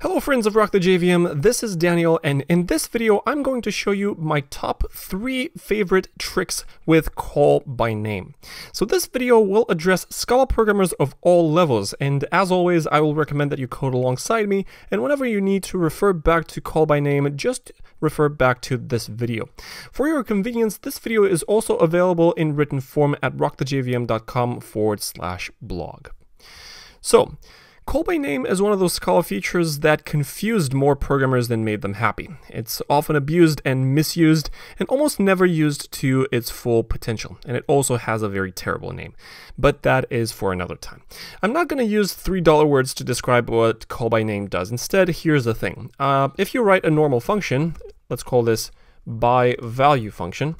Hello friends of Rock the JVM, this is Daniel and in this video I'm going to show you my top 3 favorite tricks with call by name. So this video will address Scala programmers of all levels and as always I will recommend that you code alongside me and whenever you need to refer back to call by name just refer back to this video. For your convenience this video is also available in written form at rockthejvm.com forward slash blog. So Call by name is one of those Scala features that confused more programmers than made them happy. It's often abused and misused and almost never used to its full potential, and it also has a very terrible name. But that is for another time. I'm not going to use $3 words to describe what call by name does. Instead, here's the thing. Uh, if you write a normal function, let's call this by value function,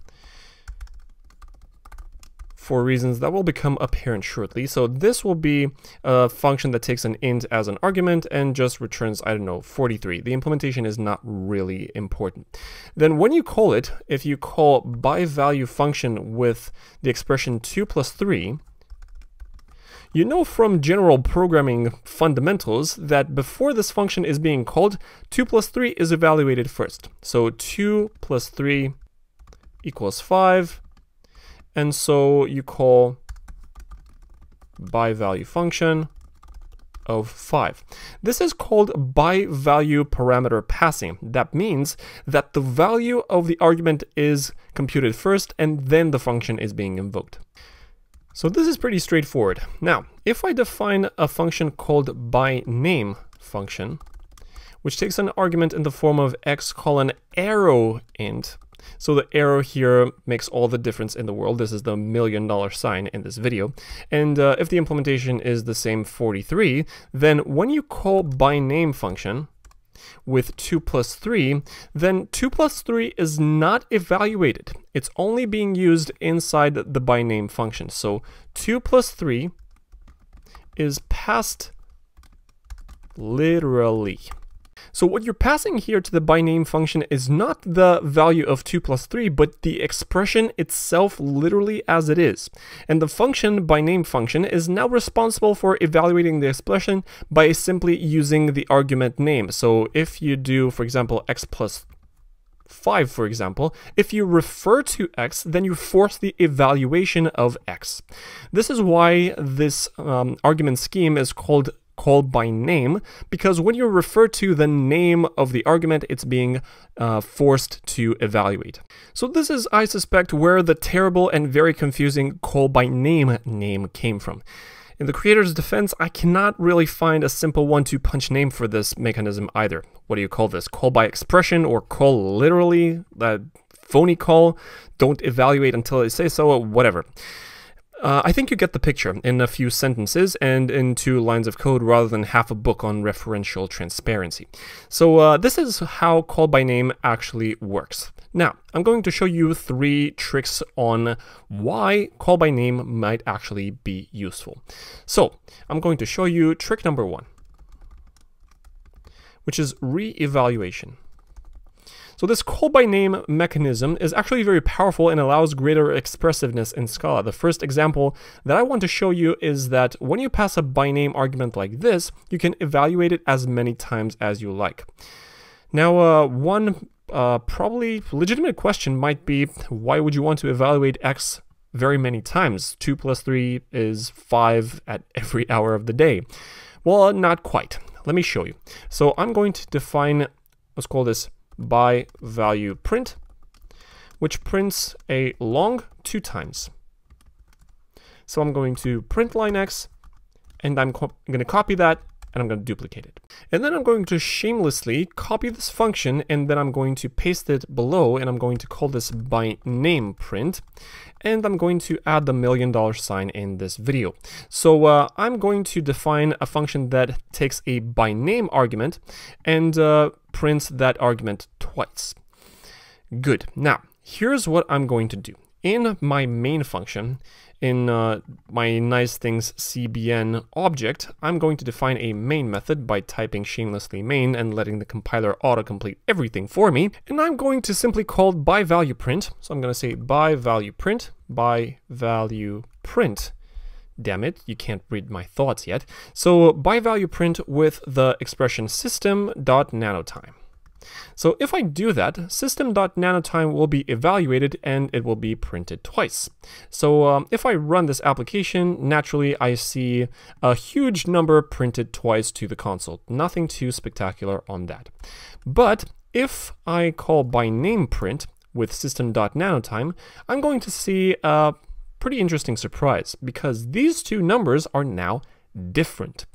for reasons that will become apparent shortly. So this will be a function that takes an int as an argument and just returns, I don't know, 43. The implementation is not really important. Then when you call it, if you call by value function with the expression 2 plus 3, you know from general programming fundamentals that before this function is being called, 2 plus 3 is evaluated first. So 2 plus 3 equals 5, and so you call by value function of 5. This is called by value parameter passing. That means that the value of the argument is computed first and then the function is being invoked. So this is pretty straightforward. Now, if I define a function called by name function, which takes an argument in the form of x colon arrow int, so the arrow here makes all the difference in the world. This is the million dollar sign in this video. And uh, if the implementation is the same 43, then when you call by name function, with 2 plus 3, then 2 plus 3 is not evaluated. It's only being used inside the by name function. So 2 plus 3 is passed literally. So what you're passing here to the by name function is not the value of 2 plus 3, but the expression itself literally as it is. And the function by name function is now responsible for evaluating the expression by simply using the argument name. So if you do, for example, x plus 5, for example, if you refer to x, then you force the evaluation of x. This is why this um, argument scheme is called called by name because when you refer to the name of the argument, it's being uh, forced to evaluate. So this is, I suspect, where the terrible and very confusing call by name name came from. In the creator's defense, I cannot really find a simple one-two-punch name for this mechanism either. What do you call this? Call by expression or call literally? That phony call? Don't evaluate until they say so, whatever. Uh, I think you get the picture in a few sentences and in two lines of code rather than half a book on referential transparency. So uh, this is how call by name actually works. Now, I'm going to show you three tricks on why call by name might actually be useful. So I'm going to show you trick number one, which is re-evaluation. So this call by name mechanism is actually very powerful and allows greater expressiveness in Scala. The first example that I want to show you is that when you pass a by name argument like this, you can evaluate it as many times as you like. Now, uh, one uh, probably legitimate question might be, why would you want to evaluate x very many times? 2 plus 3 is 5 at every hour of the day. Well, not quite. Let me show you. So I'm going to define, let's call this by value print, which prints a long two times. So I'm going to print line x, and I'm going to copy that, and I'm going to duplicate it. And then I'm going to shamelessly copy this function, and then I'm going to paste it below, and I'm going to call this by name print, and I'm going to add the million dollar sign in this video. So uh, I'm going to define a function that takes a by name argument, and uh, prints that argument twice. Good. Now, here's what I'm going to do. In my main function, in uh, my nice things CBN object, I'm going to define a main method by typing shamelessly main and letting the compiler autocomplete everything for me. And I'm going to simply call by value print. So I'm going to say by value print, by value print damn it, you can't read my thoughts yet. So by value print with the expression system.nanotime. So if I do that, system.nanotime will be evaluated and it will be printed twice. So um, if I run this application, naturally I see a huge number printed twice to the console. Nothing too spectacular on that. But if I call by name print with system.nanotime, I'm going to see a pretty interesting surprise because these two numbers are now different.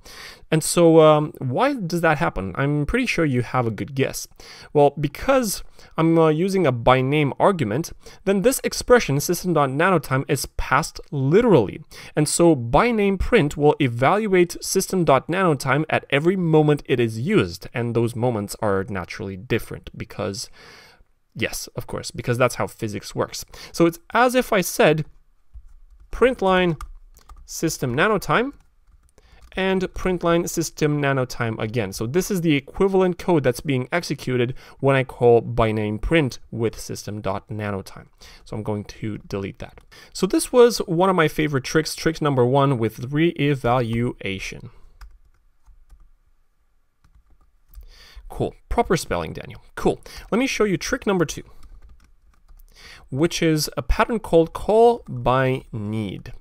And so um, why does that happen? I'm pretty sure you have a good guess. Well, because I'm uh, using a by name argument, then this expression system.nanotime is passed literally. And so by name print will evaluate system.nanotime at every moment it is used. And those moments are naturally different because Yes, of course, because that's how physics works. So it's as if I said print line system nanotime and printline system nanotime again. So this is the equivalent code that's being executed when I call by name print with system.nanotime. So I'm going to delete that. So this was one of my favorite tricks, trick number one with re-evaluation. Cool, proper spelling, Daniel. Cool, let me show you trick number two, which is a pattern called call by need.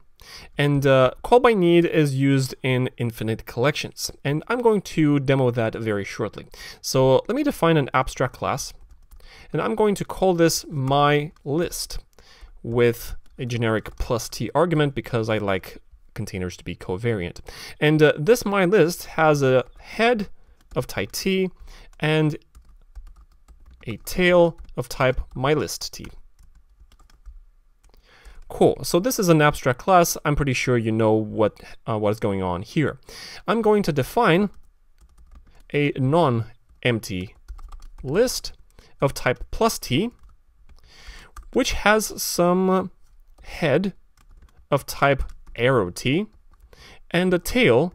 And uh, call by need is used in infinite collections. And I'm going to demo that very shortly. So let me define an abstract class. And I'm going to call this my list with a generic plus t argument because I like containers to be covariant. And uh, this my list has a head of type t and a tail of type my list t. Cool, so this is an abstract class. I'm pretty sure you know what, uh, what is going on here. I'm going to define a non-empty list of type plus t, which has some head of type arrow t, and a tail,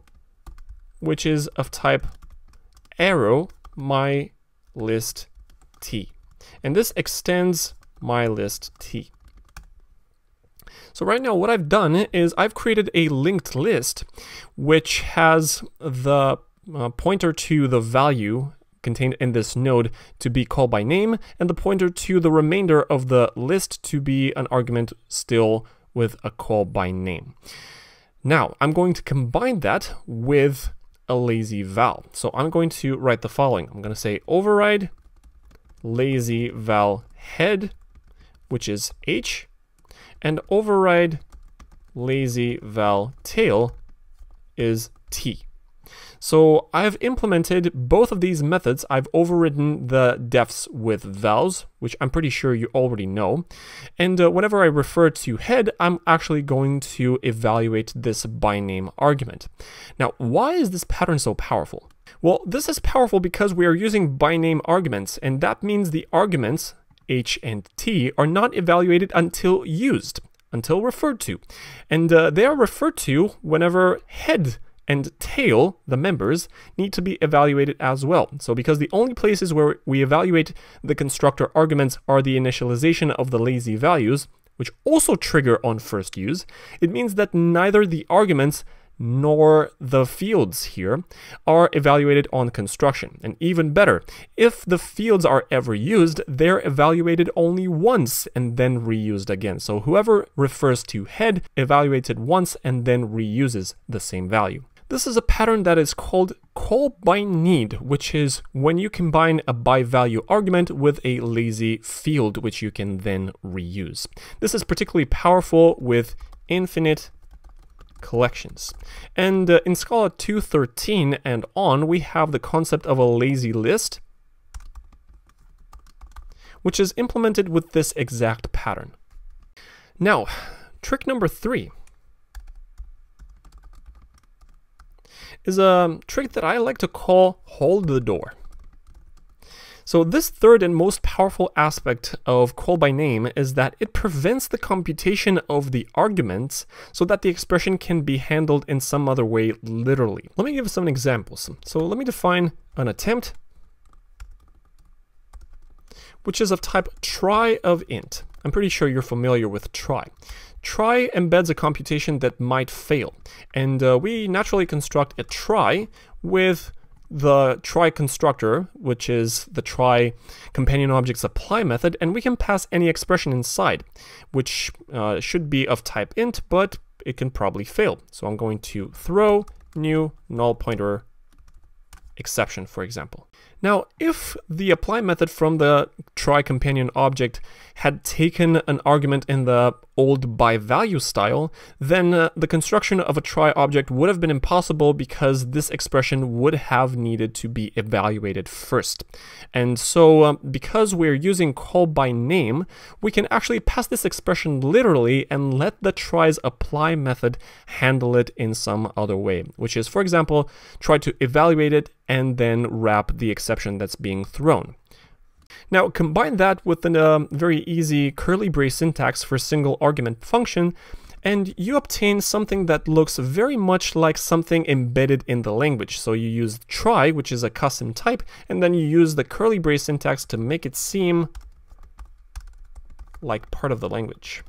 which is of type arrow my list t. And this extends my list t. So right now what I've done is I've created a linked list which has the uh, pointer to the value contained in this node to be called by name and the pointer to the remainder of the list to be an argument still with a call by name. Now I'm going to combine that with a lazy val. So I'm going to write the following. I'm going to say override lazy val head, which is h, and override lazy val tail is t. So I've implemented both of these methods. I've overridden the defs with vals, which I'm pretty sure you already know. And uh, whenever I refer to head, I'm actually going to evaluate this by name argument. Now, why is this pattern so powerful? Well, this is powerful because we are using by name arguments, and that means the arguments h and t are not evaluated until used, until referred to. And uh, they are referred to whenever head and tail, the members, need to be evaluated as well. So because the only places where we evaluate the constructor arguments are the initialization of the lazy values, which also trigger on first use, it means that neither the arguments nor the fields here are evaluated on construction. And even better, if the fields are ever used, they're evaluated only once and then reused again. So whoever refers to head evaluates it once and then reuses the same value. This is a pattern that is called call by need, which is when you combine a by value argument with a lazy field, which you can then reuse. This is particularly powerful with infinite collections. And uh, in Scala 2.13 and on, we have the concept of a lazy list, which is implemented with this exact pattern. Now, trick number three is a trick that I like to call hold the door. So this third and most powerful aspect of call by name is that it prevents the computation of the arguments so that the expression can be handled in some other way literally. Let me give some examples. So let me define an attempt which is of type try of int. I'm pretty sure you're familiar with try. try embeds a computation that might fail. And uh, we naturally construct a try with the try constructor, which is the try companion objects apply method, and we can pass any expression inside, which uh, should be of type int, but it can probably fail. So I'm going to throw new null pointer exception, for example. Now, if the apply method from the try companion object had taken an argument in the old by value style, then uh, the construction of a try object would have been impossible because this expression would have needed to be evaluated first. And so um, because we're using call by name, we can actually pass this expression literally and let the tries apply method handle it in some other way, which is, for example, try to evaluate it and then wrap the exception that's being thrown. Now combine that with a uh, very easy curly brace syntax for single argument function, and you obtain something that looks very much like something embedded in the language. So you use try, which is a custom type, and then you use the curly brace syntax to make it seem like part of the language.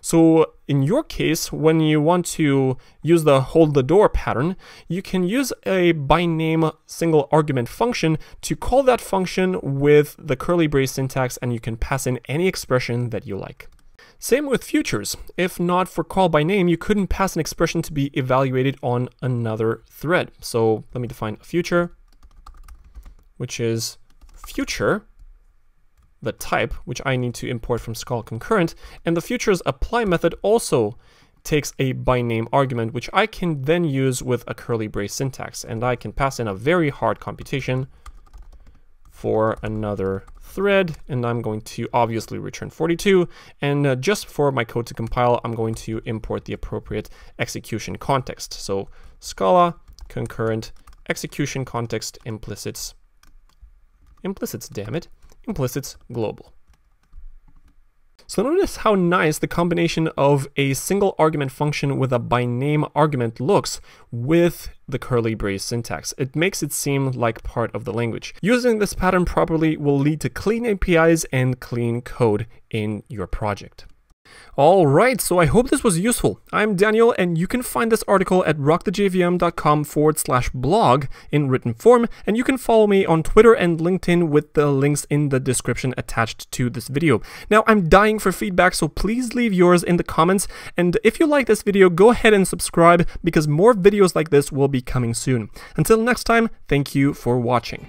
So in your case, when you want to use the hold the door pattern, you can use a by name single argument function to call that function with the curly brace syntax and you can pass in any expression that you like. Same with futures. If not for call by name, you couldn't pass an expression to be evaluated on another thread. So let me define a future, which is future the type, which I need to import from Scala concurrent, and the futures apply method also takes a by name argument, which I can then use with a curly brace syntax, and I can pass in a very hard computation for another thread, and I'm going to obviously return 42, and uh, just for my code to compile, I'm going to import the appropriate execution context. So Scala concurrent execution context implicits, implicits, damn it, implicits global. So notice how nice the combination of a single argument function with a by name argument looks with the curly brace syntax. It makes it seem like part of the language. Using this pattern properly will lead to clean APIs and clean code in your project. Alright, so I hope this was useful. I'm Daniel, and you can find this article at rockthejvm.com forward slash blog in written form, and you can follow me on Twitter and LinkedIn with the links in the description attached to this video. Now, I'm dying for feedback, so please leave yours in the comments, and if you like this video, go ahead and subscribe, because more videos like this will be coming soon. Until next time, thank you for watching.